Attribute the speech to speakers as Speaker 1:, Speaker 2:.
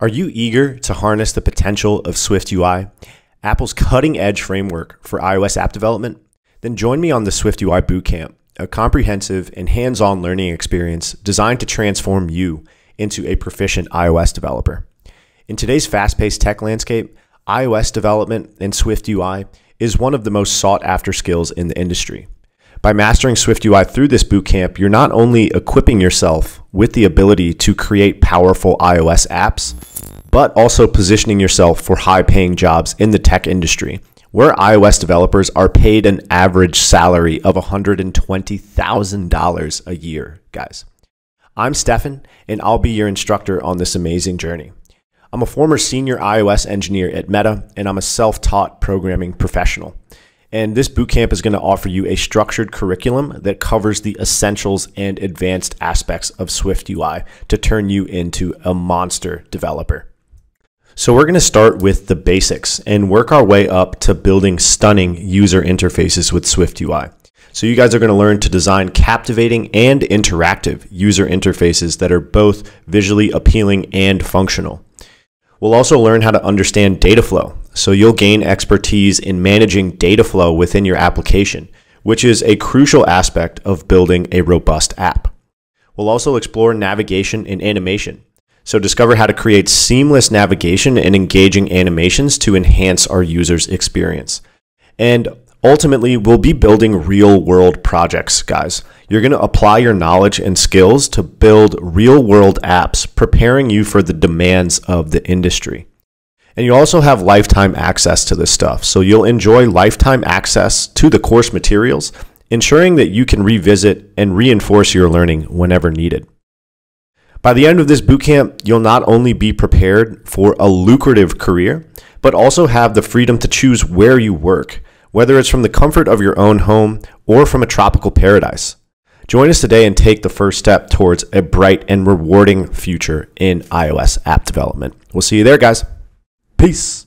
Speaker 1: Are you eager to harness the potential of Swift UI, Apple's cutting edge framework for iOS app development? Then join me on the Swift UI Bootcamp, a comprehensive and hands on learning experience designed to transform you into a proficient iOS developer. In today's fast paced tech landscape, iOS development and Swift UI is one of the most sought after skills in the industry. By mastering Swift UI through this bootcamp, you're not only equipping yourself with the ability to create powerful iOS apps, but also positioning yourself for high paying jobs in the tech industry, where iOS developers are paid an average salary of $120,000 a year, guys. I'm Stephan, and I'll be your instructor on this amazing journey. I'm a former senior iOS engineer at Meta, and I'm a self taught programming professional. And this bootcamp is going to offer you a structured curriculum that covers the essentials and advanced aspects of Swift UI to turn you into a monster developer. So we're going to start with the basics and work our way up to building stunning user interfaces with Swift UI. So you guys are going to learn to design captivating and interactive user interfaces that are both visually appealing and functional. We'll also learn how to understand data flow. So you'll gain expertise in managing data flow within your application, which is a crucial aspect of building a robust app. We'll also explore navigation and animation. So discover how to create seamless navigation and engaging animations to enhance our users' experience. And ultimately, we'll be building real world projects, guys. You're going to apply your knowledge and skills to build real world apps, preparing you for the demands of the industry. And you also have lifetime access to this stuff. So you'll enjoy lifetime access to the course materials, ensuring that you can revisit and reinforce your learning whenever needed. By the end of this bootcamp, you'll not only be prepared for a lucrative career, but also have the freedom to choose where you work, whether it's from the comfort of your own home or from a tropical paradise. Join us today and take the first step towards a bright and rewarding future in iOS app development. We'll see you there, guys. Peace.